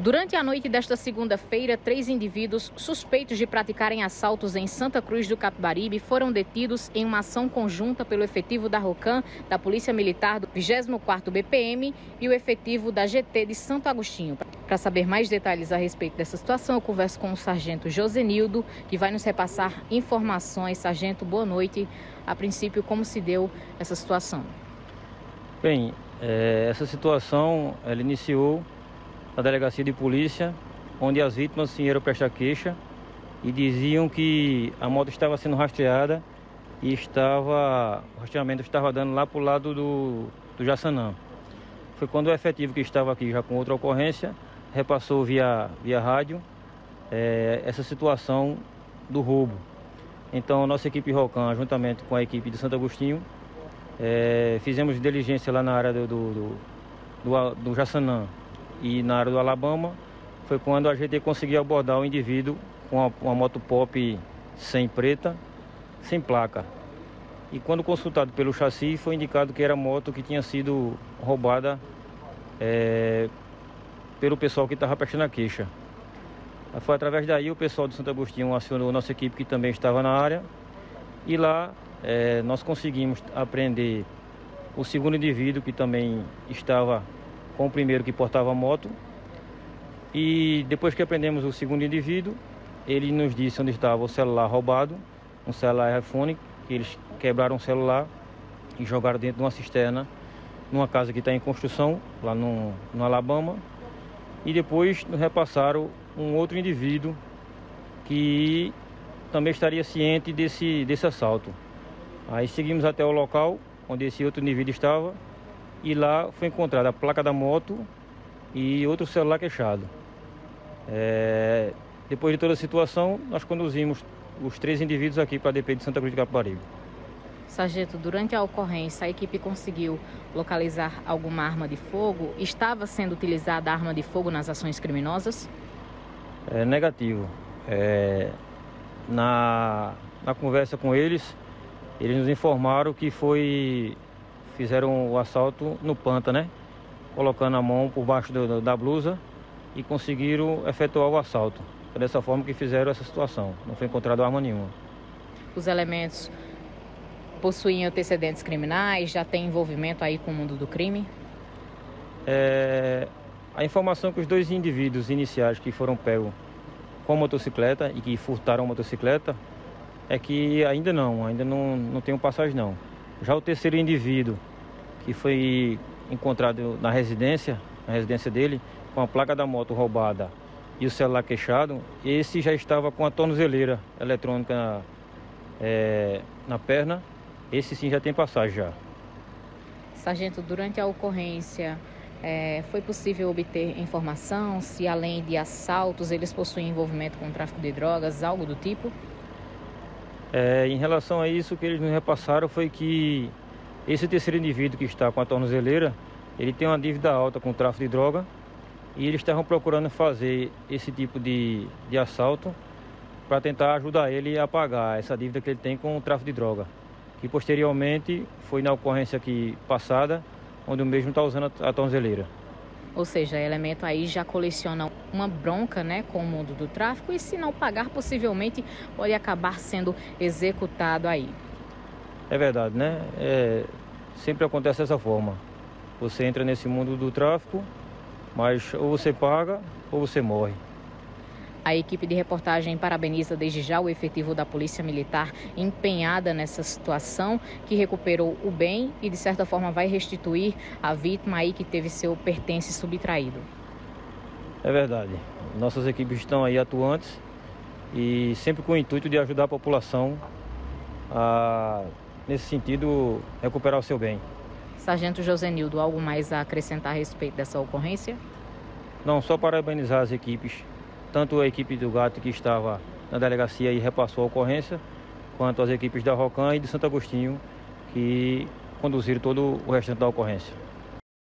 Durante a noite desta segunda-feira, três indivíduos suspeitos de praticarem assaltos em Santa Cruz do Capibaribe foram detidos em uma ação conjunta pelo efetivo da ROCAM, da Polícia Militar do 24º BPM e o efetivo da GT de Santo Agostinho. Para saber mais detalhes a respeito dessa situação, eu converso com o sargento Josenildo, que vai nos repassar informações. Sargento, boa noite. A princípio, como se deu essa situação? Bem, é, essa situação ela iniciou na delegacia de polícia, onde as vítimas vieram prestar queixa e diziam que a moto estava sendo rastreada e estava, o rastreamento estava dando lá para o lado do, do Jaçanã. Foi quando o efetivo que estava aqui já com outra ocorrência repassou via, via rádio é, essa situação do roubo. Então nossa equipe Rocan, juntamente com a equipe de Santo Agostinho, é, fizemos diligência lá na área do, do, do, do Jaçanã e na área do Alabama foi quando a gente conseguiu abordar o indivíduo com uma, uma moto pop sem preta, sem placa. E quando consultado pelo chassi, foi indicado que era moto que tinha sido roubada é, pelo pessoal que estava prestando a queixa. Foi através daí o pessoal do Santo Agostinho acionou nossa equipe que também estava na área e lá é, nós conseguimos apreender o segundo indivíduo que também estava com o primeiro que portava a moto. E depois que aprendemos o segundo indivíduo, ele nos disse onde estava o celular roubado, um celular iPhone, que eles quebraram o celular e jogaram dentro de uma cisterna numa casa que está em construção, lá no, no Alabama. E depois nos repassaram um outro indivíduo que também estaria ciente desse, desse assalto. Aí seguimos até o local onde esse outro indivíduo estava e lá foi encontrada a placa da moto e outro celular queixado. É, depois de toda a situação, nós conduzimos os três indivíduos aqui para a DP de Santa Cruz de Capibaribe. Sargento, durante a ocorrência, a equipe conseguiu localizar alguma arma de fogo? Estava sendo utilizada arma de fogo nas ações criminosas? É negativo. É, na, na conversa com eles, eles nos informaram que foi fizeram o assalto no panta, né? Colocando a mão por baixo do, da blusa e conseguiram efetuar o assalto. Foi dessa forma que fizeram essa situação. Não foi encontrado arma nenhuma. Os elementos possuem antecedentes criminais, já tem envolvimento aí com o mundo do crime? É, a informação que os dois indivíduos iniciais que foram pegos com motocicleta e que furtaram a motocicleta é que ainda não, ainda não, não tem um passagem não. Já o terceiro indivíduo que foi encontrado na residência, na residência dele, com a placa da moto roubada e o celular queixado, esse já estava com a tornozeleira eletrônica na, é, na perna. Esse sim já tem passagem já. Sargento, durante a ocorrência, é, foi possível obter informação se além de assaltos eles possuem envolvimento com tráfico de drogas, algo do tipo? É, em relação a isso, o que eles nos repassaram foi que esse terceiro indivíduo que está com a tornozeleira, ele tem uma dívida alta com o tráfico de droga e eles estavam procurando fazer esse tipo de, de assalto para tentar ajudar ele a pagar essa dívida que ele tem com o tráfico de droga. Que posteriormente foi na ocorrência aqui passada, onde o mesmo está usando a, tornozeleira. Ou seja, elemento aí já coleciona uma bronca né, com o mundo do tráfico e se não pagar, possivelmente pode acabar sendo executado aí. É verdade, né? É, sempre acontece dessa forma. Você entra nesse mundo do tráfico, mas ou você paga ou você morre. A equipe de reportagem parabeniza desde já o efetivo da Polícia Militar empenhada nessa situação, que recuperou o bem e, de certa forma, vai restituir a vítima aí que teve seu pertence subtraído. É verdade. Nossas equipes estão aí atuantes e sempre com o intuito de ajudar a população a nesse sentido, recuperar o seu bem. Sargento Josenildo, algo mais a acrescentar a respeito dessa ocorrência? Não, só parabenizar as equipes, tanto a equipe do Gato que estava na delegacia e repassou a ocorrência, quanto as equipes da Rocan e de Santo Agostinho que conduziram todo o restante da ocorrência.